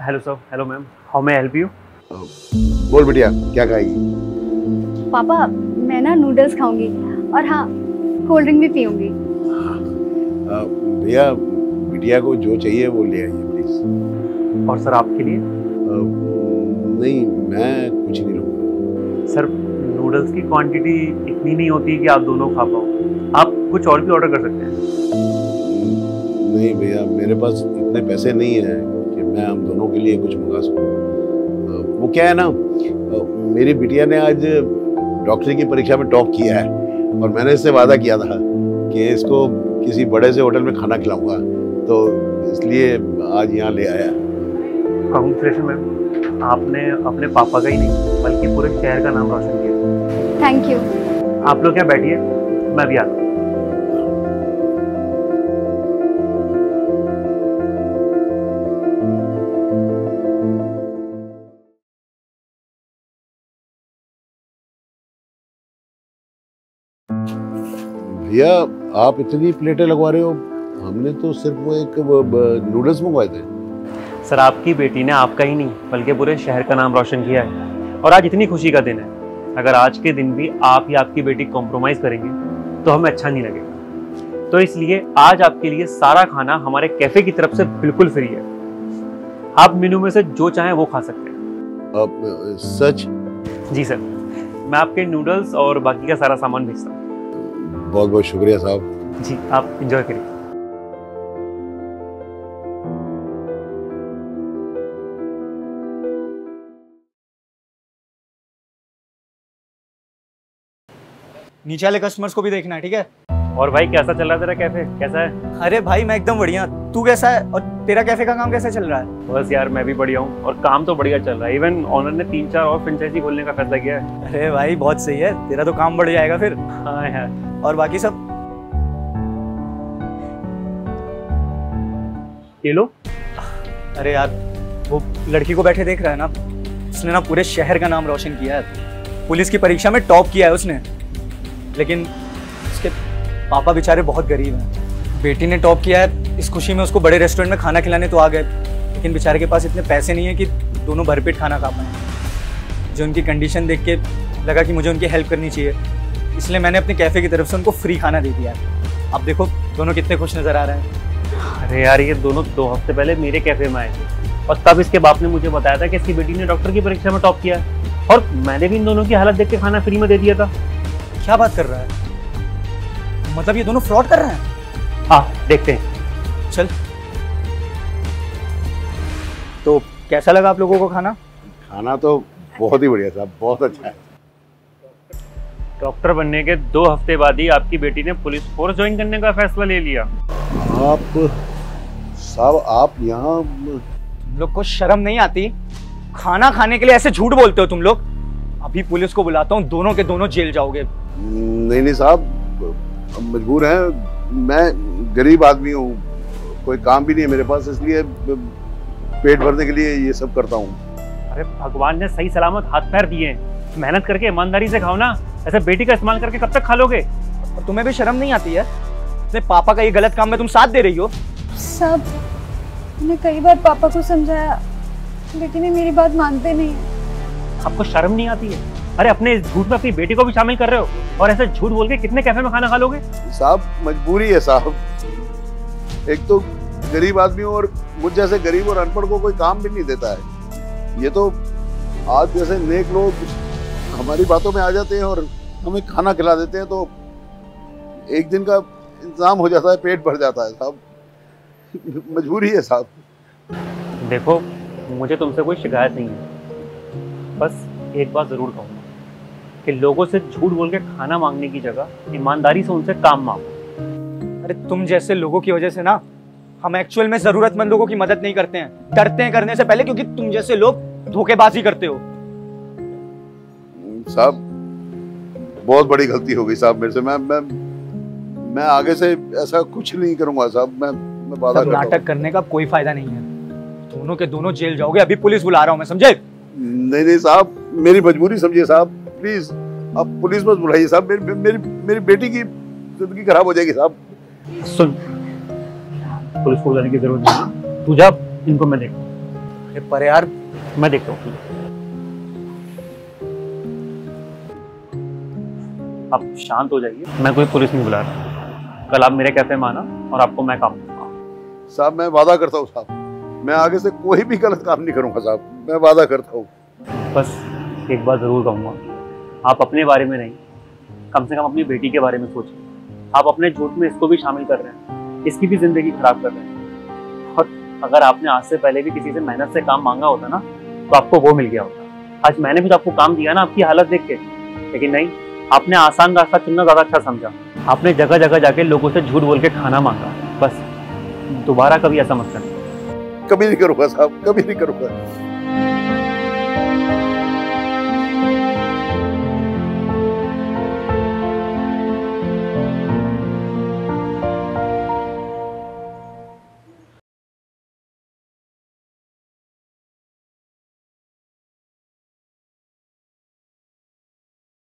Hello sir hello ma'am how may help you बोल बिटिया क्या खाएगी? पापा मैं ना नूडल्स खाऊँगी और हाँ कोल्ड ड्रिंक भी पीऊँगी। भैया बिटिया को जो चाहिए वो ले आइए प्लीज़ और सर आपके लिए? नहीं मैं कुछ नहीं लूँगा। सर नूडल्स की क्वांटिटी इतनी नहीं होती कि आप दोनों खा पाओ। आप कुछ और भी ऑर्डर कर सकते हैं। नहीं भैया मेरे पास इतने पैसे नहीं हैं। मैं हम दोनों के लिए कुछ मंगा सकूँ। वो क्या है ना मेरी बिटिया ने आज डॉक्टरी की परीक्षा में टॉप किया है और मैंने इससे वादा किया था कि इसको किसी बड़े से होटल में खाना खिलाऊँगा। तो इसलिए आज यहाँ ले आया। कॉन्ग्रेचुलेशन मैम आपने अपने पापा का ही नहीं बल्कि पूरे शहर का नाम रोशन किया। थैंक यू आप लोग क्या बैठिए? मैं भी आता भैया आप इतनी प्लेटें लगवा रहे हो। हमने तो सिर्फ़ वो एक नूडल्स मंगवाए थे। सर आपकी बेटी ने आपका ही नहीं बल्कि पूरे शहर का नाम रोशन किया है। और आज इतनी खुशी का दिन है। अगर आज के दिन भी आप या आपकी बेटी कॉम्प्रोमाइज़ करेंगे तो हमें अच्छा नहीं लगेगा। तो इसलिए आज आपके लिए सारा खाना हमारे कैफ़े की तरफ़ से बिल्कुल फ्री है। आप मेनू में से जो चाहें वो खा सकते हैं। सच? जी सर मैं आपके नूडल्स और बाकी का सारा सामान भेजता हूँ। बहुत बहुत शुक्रिया साहब। जी, आप इंजॉय करिए। नीचे वाले कस्टमर्स को भी देखना है, ठीक है? और भाई कैसा चल रहा है तेरा कैफ़े? कैसा है? अरे भाई मैं एकदम बढ़िया। तू कैसा है? और तेरा कैफ़े का काम कैसा चल रहा है? बस यार मैं भी बढ़िया हूँ। और काम तो बढ़िया चल रहा है। इवन ऑनर ने तीन चार और फ्रेंचाइजी खोलने का फैसला किया है। अरे भाई बहुत सही है। तेरा तो काम बढ़ जाएगा फिर। हाँ यार। और बाकी सब? ये लो। अरे यार वो लड़की को बैठे देख रहा है ना? उसने ना पूरे शहर का नाम रोशन किया है। पुलिस की परीक्षा में टॉप किया है उसने। लेकिन पापा बेचारे बहुत गरीब हैं। बेटी ने टॉप किया है इस खुशी में उसको बड़े रेस्टोरेंट में खाना खिलाने तो आ गए। लेकिन बेचारे के पास इतने पैसे नहीं है कि दोनों भरपेट खाना खा पाए। जो उनकी कंडीशन देख के लगा कि मुझे उनकी हेल्प करनी चाहिए। इसलिए मैंने अपने कैफ़े की तरफ़ से उनको फ्री खाना दे दिया है। अब देखो दोनों कितने खुश नज़र आ रहे हैं। अरे यार ये दोनों दो हफ़्ते पहले मेरे कैफ़े में आए थे। और तब इसके बाप ने मुझे बताया था कि इसकी बेटी ने डॉक्टर की परीक्षा में टॉप किया और मैंने भी इन दोनों की हालत देख के खाना फ्री में दे दिया था। क्या बात कर रहा है? मतलब ये दोनों फ्रॉड कर रहे हैं? हाँ देखते हैं। चल। तो कैसा लगा आप लोगों को खाना? खाना तो बहुत ही बढ़िया साहब बहुत अच्छा है। डॉक्टर बनने के दो हफ़्ते बाद ही आपकी बेटी ने पुलिस फोर्स ज्वाइन करने का फैसला ले लिया। आप साहब आप यहाँ तुम लोग को शर्म नहीं आती? खाना खाने के लिए ऐसे झूठ बोलते हो तुम लोग? अभी पुलिस को बुलाता हूँ दोनों के दोनों जेल जाओगे। नहीं नहीं साहब मजबूर हैं। मैं गरीब आदमी हूँ। कोई काम भी नहीं है मेरे पास इसलिए पेट भरने के लिए ये सब करता हूँ। अरे भगवान ने सही सलामत हाथ पैर दिए। हैं मेहनत करके ईमानदारी से खाओ ना। ऐसे बेटी का इस्तेमाल करके कब तक खा लोगे? और तुम्हें भी शर्म नहीं आती है? अपने पापा का ये गलत काम में तुम साथ दे रही हो। सब मैंने कई बार पापा को समझाया लेकिन ये मेरी बात मानते नहीं। आपको शर्म नहीं आती है? अरे अपने इस झूठ में अपनी बेटी को भी शामिल कर रहे हो? और ऐसे झूठ बोल के कितने कैफ़े में खाना खा लोगे साहब मजबूरी है साहब। एक तो गरीब आदमी और मुझ जैसे गरीब और अनपढ़ को कोई काम भी नहीं देता है। ये तो आज जैसे नेक लोग हमारी बातों में आ जाते हैं और हमें खाना खिला देते हैं तो एक दिन का इंतज़ाम हो जाता है पेट भर जाता है साहब। मजबूरी है साहब। देखो मुझे तुमसे कोई शिकायत नहीं है। बस एक बात ज़रूर कहूँगा। कि लोगों से झूठ बोल के खाना मांगने की जगह ईमानदारी से उनसे काम मांगो। अरे तुम जैसे लोगों की वजह से ना हम एक्चुअल में जरूरतमंद लोगों की मदद नहीं करते हैं। डरते हैं करने से पहले क्योंकि तुम जैसे लोग धोखेबाजी करते हो। साहब बहुत बड़ी गलती हो गई साहब मेरे से। मैं मैं मैं आगे से ऐसा कुछ नहीं करूँगा साहब। मैं मैं वादा करता हूँ। नाटक करने का कोई फ़ायदा नहीं है। दोनों के दोनों जेल जाओगे अभी पुलिस बुला रहा हूँ मैं समझे? नहीं नहीं साहब मेरी मजबूरी समझिए साहब। प्लीज़ आप पुलिस मत बुलाइए साहब। मेरी मेरी मेरी बेटी की ज़िंदगी खराब हो जाएगी साहब। सुन पुलिस को बुलाने की ज़रूरत नहीं तू जा इनको मैं देख अरे पर यार मैं देखता हूँ आप शांत हो जाइए। मैं कोई पुलिस नहीं बुला रहा। कल आप मेरे कैफ़े में आना और आपको मैं काम दूँगा। साहब मैं वादा करता हूँ साहब। मैं आगे से कोई भी गलत काम नहीं करूँगा साहब। मैं वादा करता हूँ। बस एक बात ज़रूर कहूँगा। आप अपने बारे में नहीं, कम से कम अपनी बेटी के बारे में सोचिए। आप अपने झूठ में इसको भी शामिल कर रहे हैं, इसकी भी ज़िंदगी खराब कर रहे हैं। और अगर आपने आज से पहले भी किसी से मेहनत से काम मांगा होता ना तो आपको वो मिल गया होता। आज मैंने भी तो आपको काम दिया ना, आपकी हालत देख के। लेकिन नहीं, आपने आसान रास्ता चुनना ज़्यादा अच्छा समझा। आपने जगह जगह जाके लोगों से झूठ बोल के खाना मांगा। बस, दोबारा कभी ऐसा मत करना। कभी नहीं करूँगा साहब, कभी नहीं करूँगा।